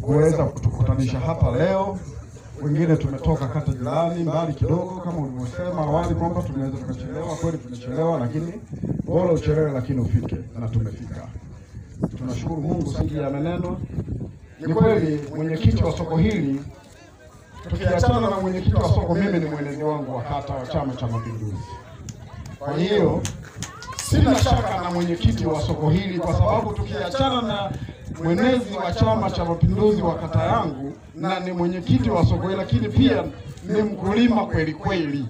kuweza kutukutanisha hapa leo. Wengine tumetoka kata jirani mbali kidogo, kama ulivyosema awali kwamba tunaweza tukachelewa. Kweli tumechelewa, lakini bora uchelewe, lakini ufike, na tumefika. Tunashukuru Mungu, sisi ya maneno. Ni kweli mwenyekiti wa soko hili, tukiachana na mwenyekiti wa soko, mimi ni mwenezi wangu wa kata wa Chama cha Mapinduzi. Kwa hiyo sina shaka na mwenyekiti wa soko hili, kwa sababu tukiachana na mwenezi wa Chama cha Mapinduzi wa kata yangu na ni mwenyekiti wa soko lakini pia ni mkulima kweli kweli.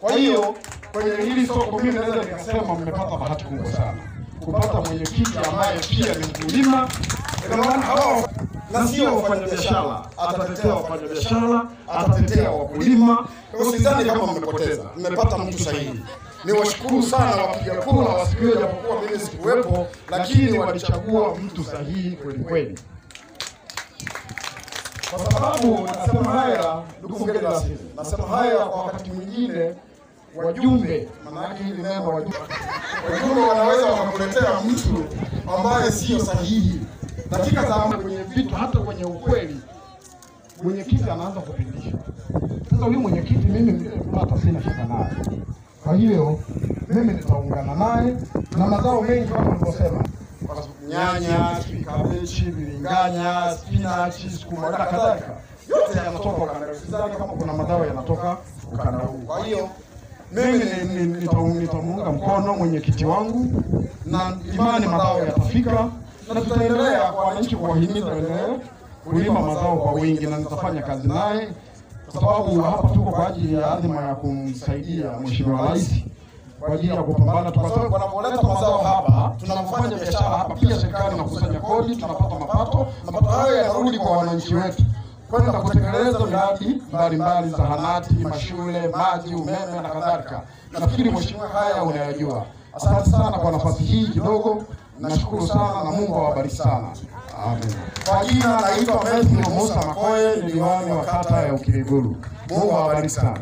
Kwa hiyo kwenye hili soko mimi naweza nikasema mmepata bahati kubwa sana kupata mwenyekiti ambaye pia ni mkulima. Na sio wafanyabiashara, atatetea wafanyabiashara, atatetea wakulima. Sidhani kama mmepoteza, mmepata mtu sahihi. Niwashukuru sana wapiga kura wa siku hiyo, japokuwa mimi sikuwepo, lakini walichagua mtu sahihi kweli kweli. Kwa sababu nasema haya, ndugu mgeni rasmi, nasema haya kwa wakati mwingine wajumbe, maana yake hili neno wajumbe, wajumbe wanaweza wakakuletea mtu ambaye sio sahihi. Dakika za kwenye vitu, hata kwenye ukweli, mwenyekiti anaanza kupindisha. Sasa huyu mwenyekiti mimi niliyempata sina shida naye, hiyo mimi nitaungana naye na mazao mengi kama nilivyosema, nyanya, kabichi, kabechi, bilinganya, spinachi, sukuma na kadhalika, yote yanatoka ukanda. Sidhani kama kuna mazao yanatoka ukanda huu. Kwa hiyo mimi ni- ni- nita- nitamuunga mkono mwenyekiti wangu na imani mazao yatafika, na tutaendelea kwa wananchi kuwahimiza waendelee kulima mazao kwa wingi, na nitafanya kazi naye kwa sababu hapa tuko kwa ajili ya adhima ya kumsaidia Mheshimiwa Rais kwa ajili ya kupambana kwa sababu wanapoleta mazao hapa, tunafanya biashara hapa, pia serikali inakusanya kodi, tunapata mapato. Mapato hayo yanarudi kwa wananchi wetu kwenda kutekeleza miradi mbalimbali, zahanati, mashule, maji, umeme na kadhalika. Nafikiri mheshimiwa, haya unayajua. Asante sana kwa nafasi hii kidogo, nashukuru sana na Mungu awabariki sana. Amen. Kwa jina naitwa Matthew Musa Makoye, ni diwani wa kata ya Ukiriguru. Mungu awabariki sana.